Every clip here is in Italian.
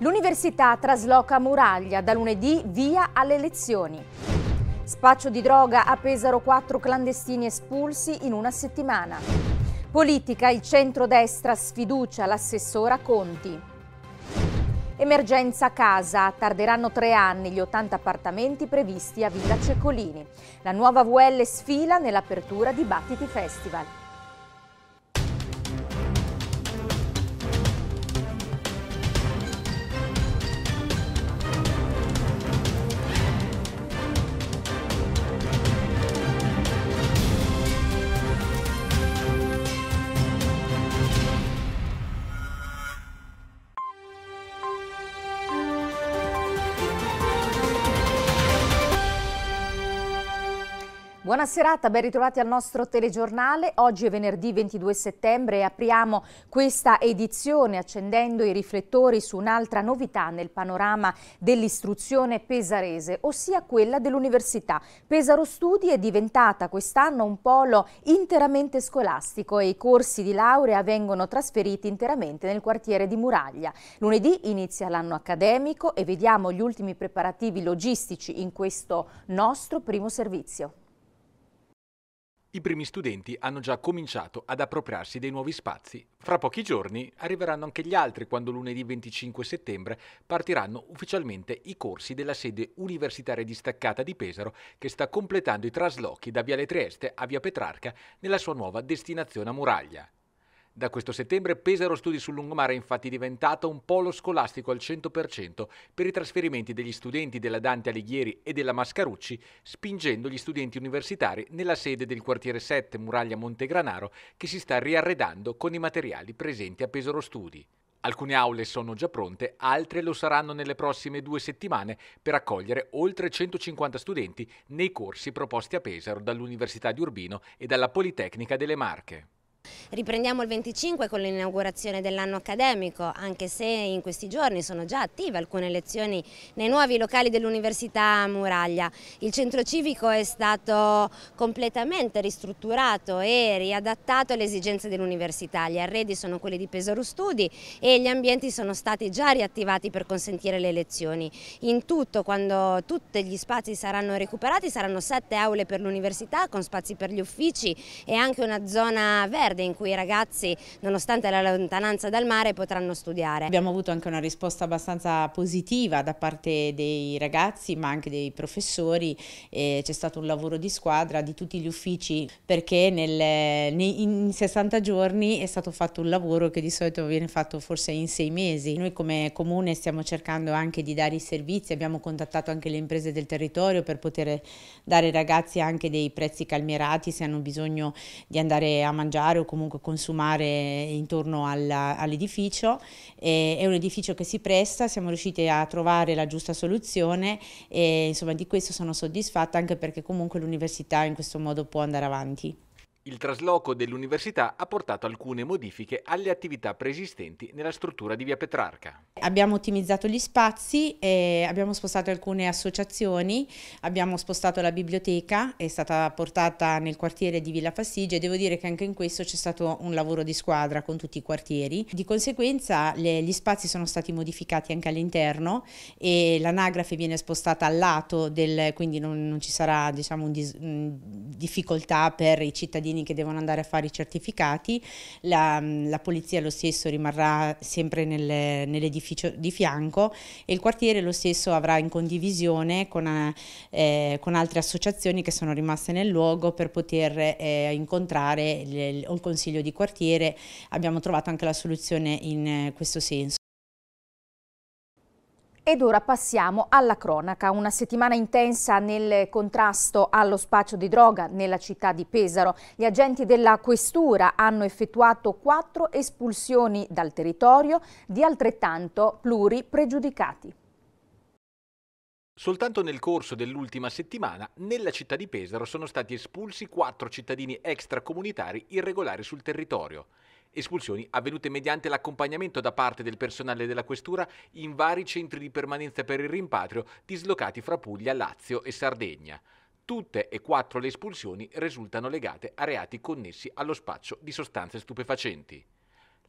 L'università trasloca Muraglia, da lunedì via alle elezioni. Spaccio di droga a Pesaro, quattro clandestini espulsi in una settimana. Politica, il centro-destra sfiducia l'assessora Conti. Emergenza casa, tarderanno tre anni gli 80 appartamenti previsti a Villa Ceccolini. La nuova VL sfila nell'apertura di Battiti Festival. Buona serata, ben ritrovati al nostro telegiornale. Oggi è venerdì 22 settembre e apriamo questa edizione accendendo i riflettori su un'altra novità nel panorama dell'istruzione pesarese, ossia quella dell'università. Pesaro Studi è diventata quest'anno un polo interamente scolastico e i corsi di laurea vengono trasferiti interamente nel quartiere di Muraglia. Lunedì inizia l'anno accademico e vediamo gli ultimi preparativi logistici in questo nostro primo servizio. I primi studenti hanno già cominciato ad appropriarsi dei nuovi spazi. Fra pochi giorni arriveranno anche gli altri quando lunedì 25 settembre partiranno ufficialmente i corsi della sede universitaria distaccata di Pesaro che sta completando i traslochi da Viale Trieste a Via Petrarca nella sua nuova destinazione a Muraglia. Da questo settembre Pesaro Studi sul Lungomare è infatti diventato un polo scolastico al 100% per i trasferimenti degli studenti della Dante Alighieri e della Mascarucci, spingendo gli studenti universitari nella sede del quartiere 7 Muraglia Montegranaro che si sta riarredando con i materiali presenti a Pesaro Studi. Alcune aule sono già pronte, altre lo saranno nelle prossime due settimane per accogliere oltre 150 studenti nei corsi proposti a Pesaro dall'Università di Urbino e dalla Politecnica delle Marche. Riprendiamo il 25 con l'inaugurazione dell'anno accademico, anche se in questi giorni sono già attive alcune lezioni nei nuovi locali dell'Università Muraglia. Il centro civico è stato completamente ristrutturato e riadattato alle esigenze dell'università. Gli arredi sono quelli di Pesaro Studi e gli ambienti sono stati già riattivati per consentire le lezioni. In tutto, quando tutti gli spazi saranno recuperati, saranno sette aule per l'università con spazi per gli uffici e anche una zona verde verde in cui i ragazzi, nonostante la lontananza dal mare, potranno studiare. Abbiamo avuto anche una risposta abbastanza positiva da parte dei ragazzi ma anche dei professori, c'è stato un lavoro di squadra di tutti gli uffici perché nel, in 60 giorni è stato fatto un lavoro che di solito viene fatto forse in sei mesi. Noi come comune stiamo cercando anche di dare i servizi, abbiamo contattato anche le imprese del territorio per poter dare ai ragazzi anche dei prezzi calmierati se hanno bisogno di andare a mangiare o comunque consumare intorno all'edificio. È un edificio che si presta, siamo riusciti a trovare la giusta soluzione e insomma di questo sono soddisfatta anche perché comunque l'università in questo modo può andare avanti. Il trasloco dell'università ha portato alcune modifiche alle attività preesistenti nella struttura di Via Petrarca. Abbiamo ottimizzato gli spazi, abbiamo spostato alcune associazioni, abbiamo spostato la biblioteca, è stata portata nel quartiere di Villa Fastigia e devo dire che anche in questo c'è stato un lavoro di squadra con tutti i quartieri. Di conseguenza le, gli spazi sono stati modificati anche all'interno e l'anagrafe viene spostata al lato, del, quindi non, non ci sarà diciamo, un dis, mh, difficoltà per i cittadini cittadini che devono andare a fare i certificati, la, la polizia lo stesso rimarrà sempre nel, nell'edificio di fianco e il quartiere lo stesso avrà in condivisione con, eh, con altre associazioni che sono rimaste nel luogo per poter eh, incontrare il, il consiglio di quartiere. Abbiamo trovato anche la soluzione in eh, questo senso. Ed ora passiamo alla cronaca. Una settimana intensa nel contrasto allo spaccio di droga nella città di Pesaro. Gli agenti della questura hanno effettuato quattro espulsioni dal territorio di altrettanto pluri pregiudicati. Soltanto nel corso dell'ultima settimana nella città di Pesaro sono stati espulsi quattro cittadini extracomunitari irregolari sul territorio. Espulsioni avvenute mediante l'accompagnamento da parte del personale della questura in vari centri di permanenza per il rimpatrio dislocati fra Puglia, Lazio e Sardegna. Tutte e quattro le espulsioni risultano legate a reati connessi allo spaccio di sostanze stupefacenti.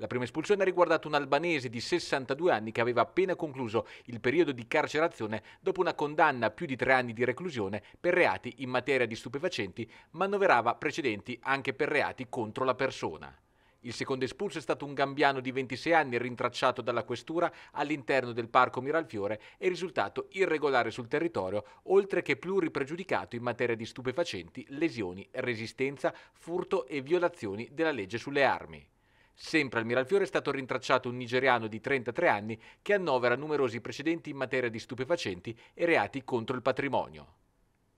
La prima espulsione ha riguardato un albanese di 62 anni che aveva appena concluso il periodo di carcerazione dopo una condanna a più di tre anni di reclusione per reati in materia di stupefacenti, ma annoverava precedenti anche per reati contro la persona. Il secondo espulso è stato un gambiano di 26 anni rintracciato dalla questura all'interno del parco Miralfiore e risultato irregolare sul territorio, oltre che pluripregiudicato in materia di stupefacenti, lesioni, resistenza, furto e violazioni della legge sulle armi. Sempre al Miralfiore è stato rintracciato un nigeriano di 33 anni che annovera numerosi precedenti in materia di stupefacenti e reati contro il patrimonio.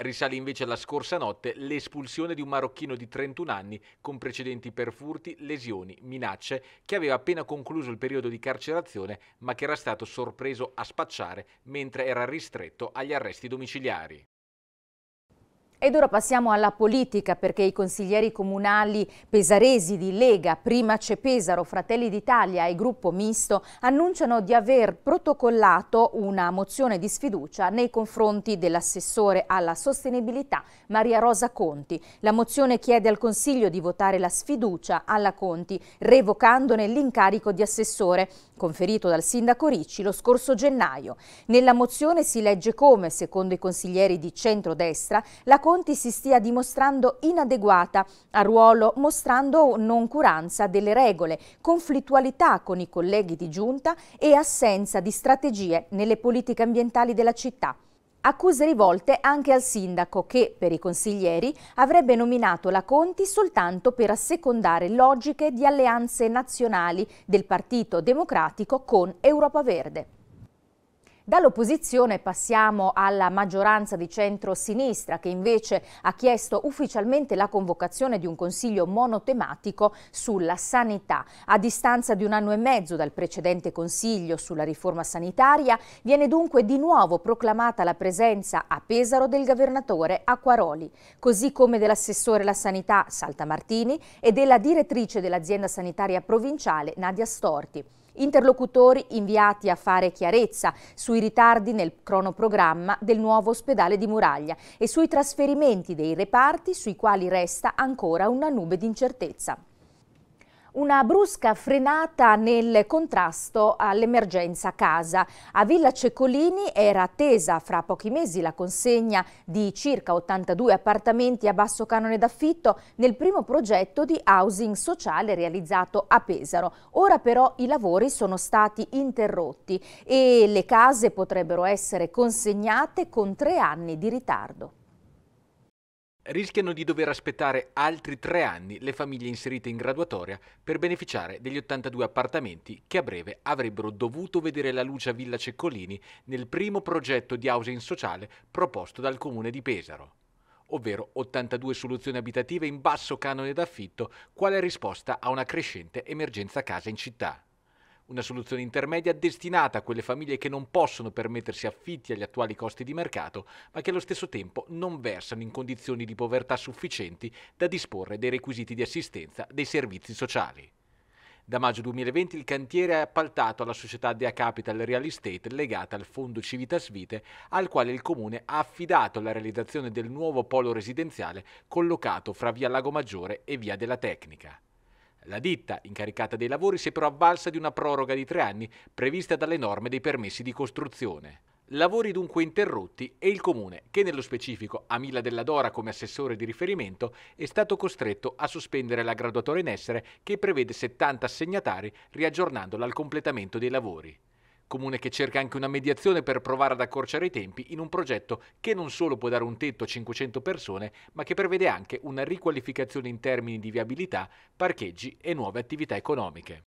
Risale invece alla scorsa notte l'espulsione di un marocchino di 31 anni con precedenti per furti, lesioni, minacce, che aveva appena concluso il periodo di carcerazione ma che era stato sorpreso a spacciare mentre era ristretto agli arresti domiciliari. Ed ora passiamo alla politica perché i consiglieri comunali pesaresi di Lega, Prima C'è Pesaro, Fratelli d'Italia e Gruppo Misto annunciano di aver protocollato una mozione di sfiducia nei confronti dell'assessore alla sostenibilità Maria Rosa Conti. La mozione chiede al Consiglio di votare la sfiducia alla Conti revocandone l'incarico di assessore conferito dal sindaco Ricci lo scorso gennaio. Nella mozione si legge come, secondo i consiglieri di centrodestra, la Conti si stia dimostrando inadeguata al ruolo mostrando noncuranza delle regole, conflittualità con i colleghi di giunta e assenza di strategie nelle politiche ambientali della città. Accuse rivolte anche al sindaco che, per i consiglieri, avrebbe nominato la Conti soltanto per assecondare logiche di alleanze nazionali del Partito Democratico con Europa Verde. Dall'opposizione passiamo alla maggioranza di centro-sinistra che invece ha chiesto ufficialmente la convocazione di un consiglio monotematico sulla sanità. A distanza di un anno e mezzo dal precedente consiglio sulla riforma sanitaria viene dunque di nuovo proclamata la presenza a Pesaro del governatore Acquaroli, così come dell'assessore alla sanità Salta Martini e della direttrice dell'azienda sanitaria provinciale Nadia Storti. Interlocutori inviati a fare chiarezza sui ritardi nel cronoprogramma del nuovo ospedale di Muraglia e sui trasferimenti dei reparti sui quali resta ancora una nube di incertezza. Una brusca frenata nel contrasto all'emergenza casa. A Villa Ceccolini era attesa fra pochi mesi la consegna di circa 82 appartamenti a basso canone d'affitto nel primo progetto di housing sociale realizzato a Pesaro. Ora però i lavori sono stati interrotti e le case potrebbero essere consegnate con tre anni di ritardo rischiano di dover aspettare altri tre anni le famiglie inserite in graduatoria per beneficiare degli 82 appartamenti che a breve avrebbero dovuto vedere la luce a Villa Ceccolini nel primo progetto di housing sociale proposto dal comune di Pesaro. Ovvero 82 soluzioni abitative in basso canone d'affitto, quale risposta a una crescente emergenza casa in città una soluzione intermedia destinata a quelle famiglie che non possono permettersi affitti agli attuali costi di mercato, ma che allo stesso tempo non versano in condizioni di povertà sufficienti da disporre dei requisiti di assistenza dei servizi sociali. Da maggio 2020 il cantiere è appaltato alla società Dea Capital Real Estate legata al fondo Civitas Vite, al quale il comune ha affidato la realizzazione del nuovo polo residenziale collocato fra via Lago Maggiore e via della Tecnica. La ditta, incaricata dei lavori, si è però avvalsa di una proroga di tre anni prevista dalle norme dei permessi di costruzione. Lavori dunque interrotti e il comune, che nello specifico ha Mila della Dora come assessore di riferimento, è stato costretto a sospendere la graduatoria in essere che prevede 70 assegnatari riaggiornandola al completamento dei lavori comune che cerca anche una mediazione per provare ad accorciare i tempi in un progetto che non solo può dare un tetto a 500 persone, ma che prevede anche una riqualificazione in termini di viabilità, parcheggi e nuove attività economiche.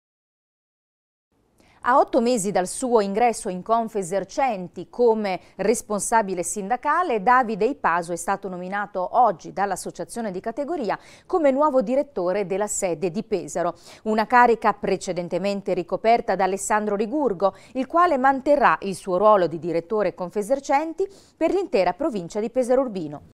A otto mesi dal suo ingresso in Confesercenti come responsabile sindacale, Davide Ipaso è stato nominato oggi dall'associazione di categoria come nuovo direttore della sede di Pesaro, una carica precedentemente ricoperta da Alessandro Rigurgo, il quale manterrà il suo ruolo di direttore Confesercenti per l'intera provincia di Pesaro Urbino.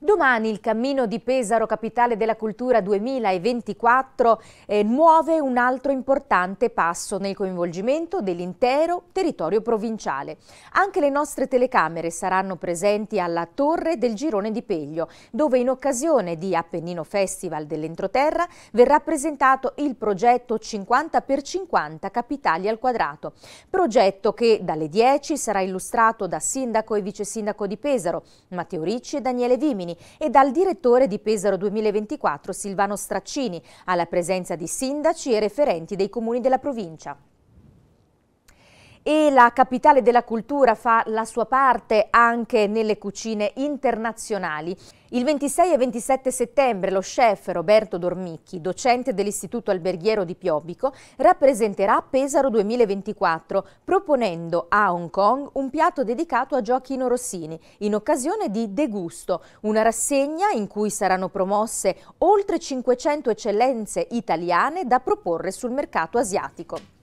Domani il cammino di Pesaro, capitale della cultura 2024, eh, muove un altro importante passo nel coinvolgimento dell'intero territorio provinciale. Anche le nostre telecamere saranno presenti alla Torre del Girone di Peglio, dove in occasione di Appennino Festival dell'Entroterra verrà presentato il progetto 50 x 50 Capitali al Quadrato. Progetto che dalle 10 sarà illustrato da sindaco e vice sindaco di Pesaro, Matteo Ricci e Daniele Vimini, Giovani e dal direttore di Pesaro 2024 Silvano Straccini, alla presenza di sindaci e referenti dei comuni della provincia e la capitale della cultura fa la sua parte anche nelle cucine internazionali. Il 26 e 27 settembre lo chef Roberto Dormicchi, docente dell'Istituto Alberghiero di Piobbico, rappresenterà Pesaro 2024 proponendo a Hong Kong un piatto dedicato a Gioacchino Rossini in occasione di Degusto, una rassegna in cui saranno promosse oltre 500 eccellenze italiane da proporre sul mercato asiatico.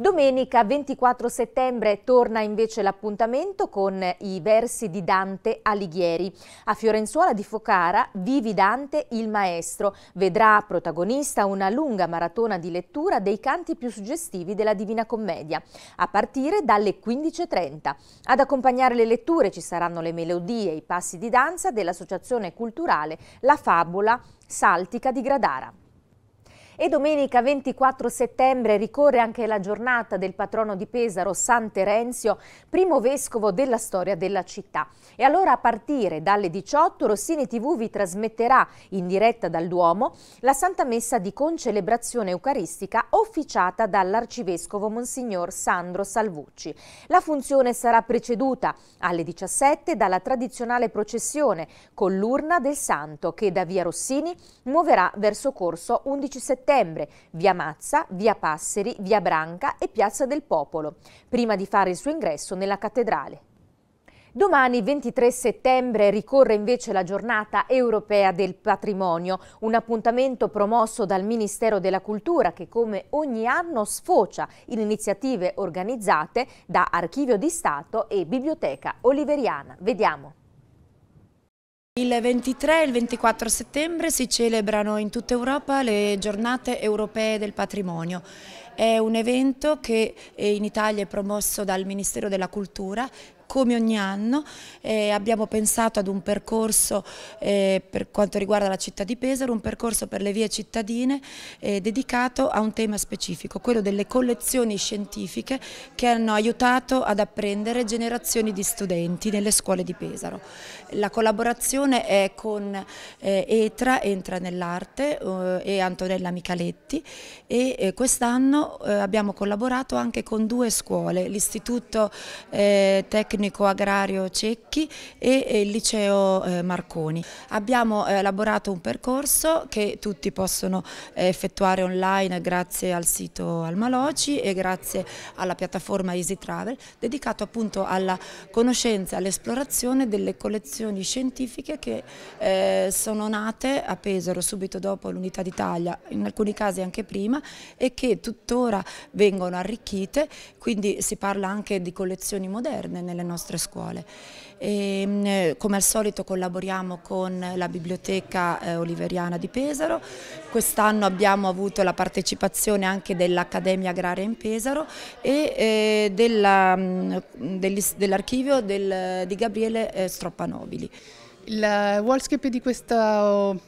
Domenica 24 settembre torna invece l'appuntamento con i versi di Dante Alighieri. A Fiorenzuola di Focara, Vivi Dante il maestro, vedrà protagonista una lunga maratona di lettura dei canti più suggestivi della Divina Commedia, a partire dalle 15.30. Ad accompagnare le letture ci saranno le melodie e i passi di danza dell'Associazione Culturale La Fabola Saltica di Gradara. E domenica 24 settembre ricorre anche la giornata del patrono di Pesaro, San Terenzio, primo vescovo della storia della città. E allora a partire dalle 18 Rossini TV vi trasmetterà in diretta dal Duomo la Santa Messa di concelebrazione eucaristica officiata dall'arcivescovo Monsignor Sandro Salvucci. La funzione sarà preceduta alle 17 dalla tradizionale processione con l'urna del Santo che da via Rossini muoverà verso corso 11 settembre settembre, via Mazza, via Passeri, via Branca e piazza del Popolo, prima di fare il suo ingresso nella cattedrale. Domani 23 settembre ricorre invece la giornata europea del patrimonio, un appuntamento promosso dal Ministero della Cultura che come ogni anno sfocia in iniziative organizzate da Archivio di Stato e Biblioteca Oliveriana. Vediamo. Il 23 e il 24 settembre si celebrano in tutta Europa le giornate europee del patrimonio. È un evento che in Italia è promosso dal Ministero della Cultura come ogni anno eh, abbiamo pensato ad un percorso eh, per quanto riguarda la città di Pesaro, un percorso per le vie cittadine eh, dedicato a un tema specifico, quello delle collezioni scientifiche che hanno aiutato ad apprendere generazioni di studenti nelle scuole di Pesaro. La collaborazione è con eh, ETRA, Entra nell'Arte eh, e Antonella Michaletti e eh, quest'anno abbiamo collaborato anche con due scuole, l'Istituto Tecnico tecnico agrario Cecchi e il liceo eh, Marconi. Abbiamo eh, elaborato un percorso che tutti possono eh, effettuare online grazie al sito Almaloci e grazie alla piattaforma Easy Travel dedicato appunto alla conoscenza e all'esplorazione delle collezioni scientifiche che sono nate a Pesaro subito dopo l'Unità d'Italia, in alcuni casi anche prima e che tuttora vengono arricchite, quindi si parla anche di collezioni moderne nelle nostre scuole. E, mm, come al solito collaboriamo con la Biblioteca eh, Oliveriana di Pesaro, quest'anno abbiamo avuto la partecipazione anche dell'Accademia Agraria in Pesaro e eh, mm, dell'archivio del, di Gabriele eh, Stroppanobili. Il Worldscape di questo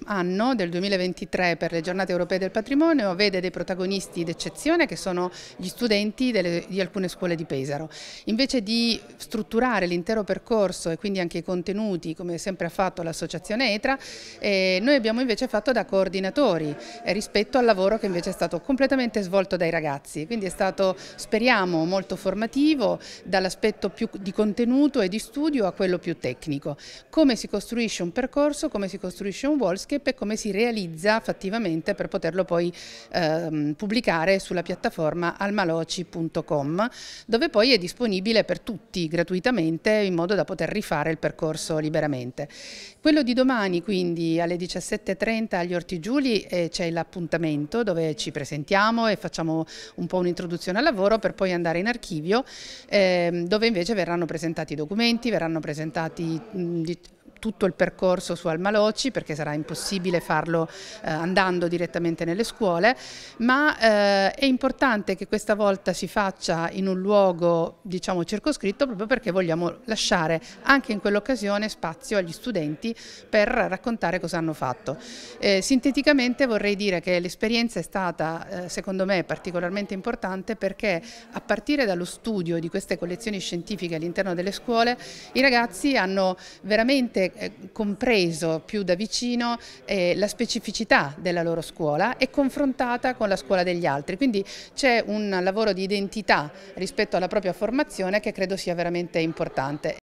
anno, del 2023, per le giornate europee del patrimonio, vede dei protagonisti d'eccezione che sono gli studenti delle, di alcune scuole di Pesaro. Invece di strutturare l'intero percorso e quindi anche i contenuti, come sempre ha fatto l'associazione ETRA, eh, noi abbiamo invece fatto da coordinatori eh, rispetto al lavoro che invece è stato completamente svolto dai ragazzi. Quindi è stato, speriamo, molto formativo dall'aspetto più di contenuto e di studio a quello più tecnico. Come si costruisce costruisce un percorso, come si costruisce un wallscape e come si realizza fattivamente per poterlo poi ehm, pubblicare sulla piattaforma almaloci.com dove poi è disponibile per tutti gratuitamente in modo da poter rifare il percorso liberamente. Quello di domani quindi alle 17.30 agli Orti Giuli eh, c'è l'appuntamento dove ci presentiamo e facciamo un po' un'introduzione al lavoro per poi andare in archivio eh, dove invece verranno presentati i documenti, verranno presentati mh, tutto il percorso su Almaloci perché sarà impossibile farlo eh, andando direttamente nelle scuole, ma eh, è importante che questa volta si faccia in un luogo diciamo circoscritto proprio perché vogliamo lasciare anche in quell'occasione spazio agli studenti per raccontare cosa hanno fatto. Eh, sinteticamente vorrei dire che l'esperienza è stata eh, secondo me particolarmente importante perché a partire dallo studio di queste collezioni scientifiche all'interno delle scuole i ragazzi hanno veramente compreso più da vicino eh, la specificità della loro scuola e confrontata con la scuola degli altri. Quindi c'è un lavoro di identità rispetto alla propria formazione che credo sia veramente importante.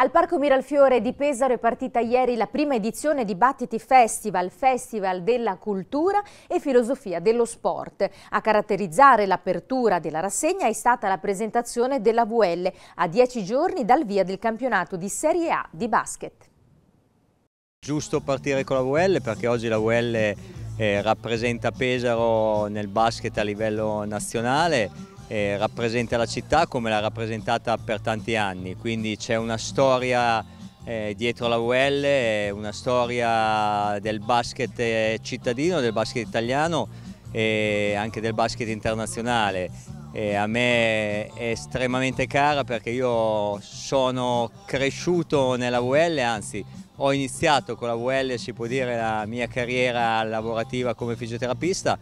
Al Parco Miralfiore di Pesaro è partita ieri la prima edizione di Battiti Festival, Festival della cultura e filosofia dello sport. A caratterizzare l'apertura della rassegna è stata la presentazione della VL a dieci giorni dal via del campionato di Serie A di basket. Giusto partire con la VL perché oggi la VL eh, rappresenta Pesaro nel basket a livello nazionale eh, rappresenta la città come l'ha rappresentata per tanti anni, quindi c'è una storia eh, dietro la UL, una storia del basket cittadino, del basket italiano e anche del basket internazionale. E a me è estremamente cara perché io sono cresciuto nella UL, anzi ho iniziato con la UL, si può dire, la mia carriera lavorativa come fisioterapista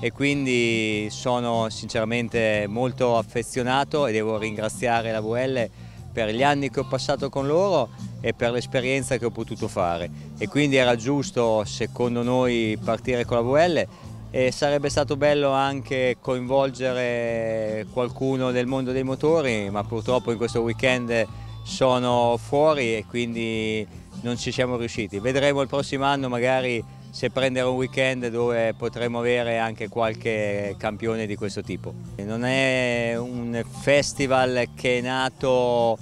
e quindi sono sinceramente molto affezionato e devo ringraziare la VL per gli anni che ho passato con loro e per l'esperienza che ho potuto fare e quindi era giusto secondo noi partire con la VL e sarebbe stato bello anche coinvolgere qualcuno del mondo dei motori ma purtroppo in questo weekend sono fuori e quindi non ci siamo riusciti. Vedremo il prossimo anno magari se prendere un weekend dove potremo avere anche qualche campione di questo tipo. Non è un festival che è nato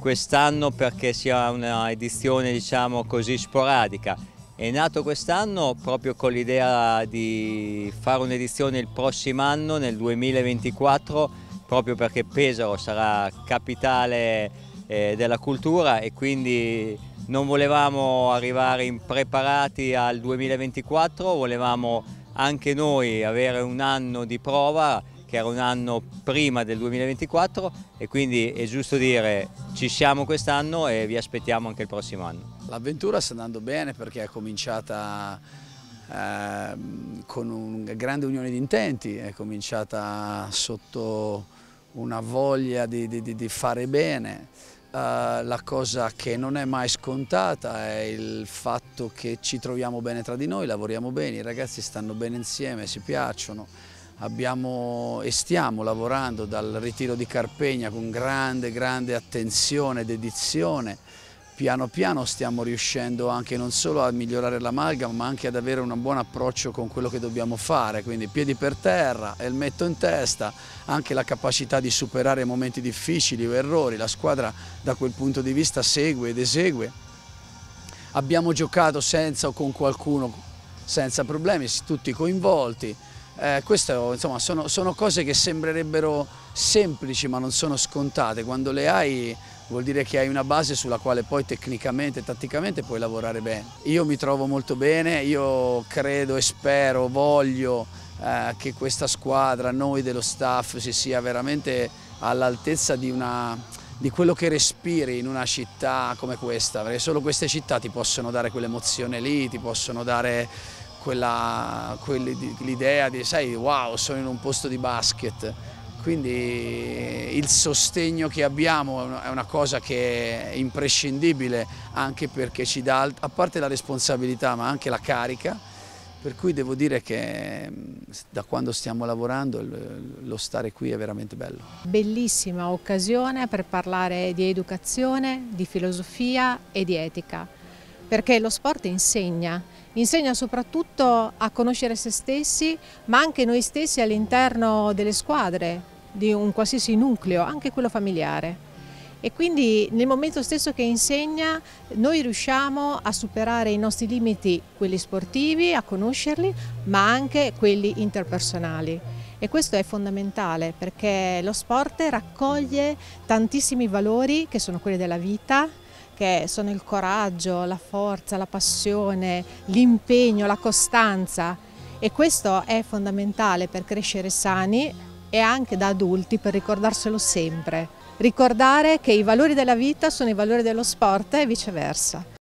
quest'anno perché sia un'edizione diciamo così sporadica, è nato quest'anno proprio con l'idea di fare un'edizione il prossimo anno, nel 2024, proprio perché Pesaro sarà capitale eh, della cultura e quindi non volevamo arrivare impreparati al 2024, volevamo anche noi avere un anno di prova che era un anno prima del 2024 e quindi è giusto dire ci siamo quest'anno e vi aspettiamo anche il prossimo anno. L'avventura sta andando bene perché è cominciata eh, con una grande unione di intenti, è cominciata sotto una voglia di, di, di fare bene, Uh, la cosa che non è mai scontata è il fatto che ci troviamo bene tra di noi, lavoriamo bene, i ragazzi stanno bene insieme, si piacciono, abbiamo e stiamo lavorando dal ritiro di Carpegna con grande, grande attenzione ed edizione piano piano stiamo riuscendo anche non solo a migliorare l'amalgama ma anche ad avere un buon approccio con quello che dobbiamo fare, quindi piedi per terra, elmetto in testa, anche la capacità di superare momenti difficili o errori, la squadra da quel punto di vista segue ed esegue. Abbiamo giocato senza o con qualcuno senza problemi, tutti coinvolti, eh, queste insomma, sono, sono cose che sembrerebbero semplici ma non sono scontate, quando le hai vuol dire che hai una base sulla quale poi tecnicamente e tatticamente puoi lavorare bene. Io mi trovo molto bene, io credo e spero, voglio eh, che questa squadra, noi dello staff, si sia veramente all'altezza di, di quello che respiri in una città come questa, perché solo queste città ti possono dare quell'emozione lì, ti possono dare l'idea di, sai, wow, sono in un posto di basket quindi il sostegno che abbiamo è una cosa che è imprescindibile anche perché ci dà, a parte la responsabilità, ma anche la carica, per cui devo dire che da quando stiamo lavorando lo stare qui è veramente bello. Bellissima occasione per parlare di educazione, di filosofia e di etica, perché lo sport insegna, insegna soprattutto a conoscere se stessi, ma anche noi stessi all'interno delle squadre, di un qualsiasi nucleo, anche quello familiare. E quindi nel momento stesso che insegna noi riusciamo a superare i nostri limiti, quelli sportivi, a conoscerli, ma anche quelli interpersonali. e questo è fondamentale perché lo sport raccoglie tantissimi valori che sono quelli della vita, che sono il coraggio, la forza, la passione, l'impegno, la costanza e questo è fondamentale per crescere sani e anche da adulti per ricordarselo sempre. Ricordare che i valori della vita sono i valori dello sport e viceversa.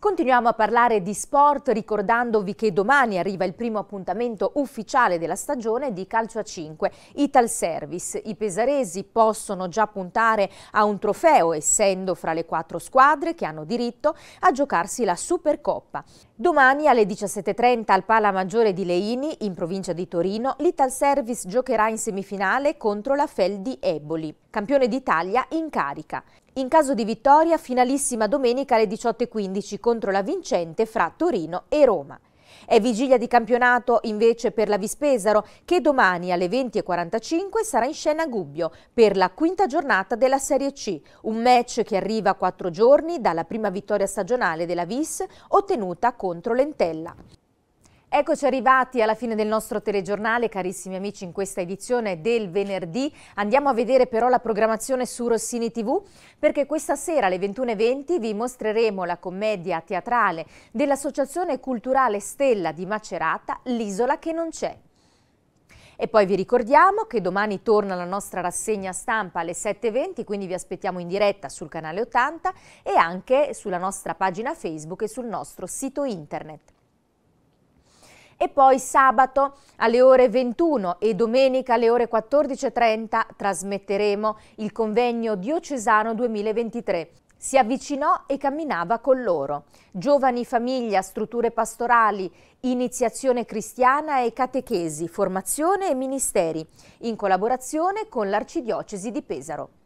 Continuiamo a parlare di sport ricordandovi che domani arriva il primo appuntamento ufficiale della stagione di calcio a 5, Ital Service. I pesaresi possono già puntare a un trofeo essendo fra le quattro squadre che hanno diritto a giocarsi la Supercoppa. Domani alle 17.30 al Pala Maggiore di Leini, in provincia di Torino, l'Ital Service giocherà in semifinale contro la Fel di Eboli, campione d'Italia in carica. In caso di vittoria, finalissima domenica alle 18.15 contro la vincente fra Torino e Roma. È vigilia di campionato invece per la Vispesaro che domani alle 20.45 sarà in scena a Gubbio per la quinta giornata della Serie C, un match che arriva a quattro giorni dalla prima vittoria stagionale della Vis ottenuta contro l'Entella. Eccoci arrivati alla fine del nostro telegiornale, carissimi amici, in questa edizione del venerdì. Andiamo a vedere però la programmazione su Rossini TV, perché questa sera alle 21.20 vi mostreremo la commedia teatrale dell'Associazione Culturale Stella di Macerata, L'isola che non c'è. E poi vi ricordiamo che domani torna la nostra rassegna stampa alle 7.20, quindi vi aspettiamo in diretta sul canale 80 e anche sulla nostra pagina Facebook e sul nostro sito internet e poi sabato alle ore 21 e domenica alle ore 14.30 trasmetteremo il convegno diocesano 2023. Si avvicinò e camminava con loro. Giovani, famiglia, strutture pastorali, iniziazione cristiana e catechesi, formazione e ministeri, in collaborazione con l'Arcidiocesi di Pesaro.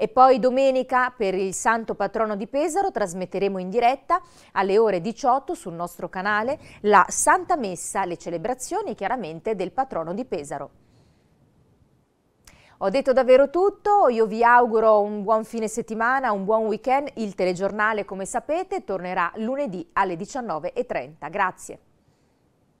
E poi domenica per il Santo Patrono di Pesaro trasmetteremo in diretta alle ore 18 sul nostro canale la Santa Messa, le celebrazioni chiaramente del Patrono di Pesaro. Ho detto davvero tutto, io vi auguro un buon fine settimana, un buon weekend. Il telegiornale, come sapete, tornerà lunedì alle 19.30. Grazie.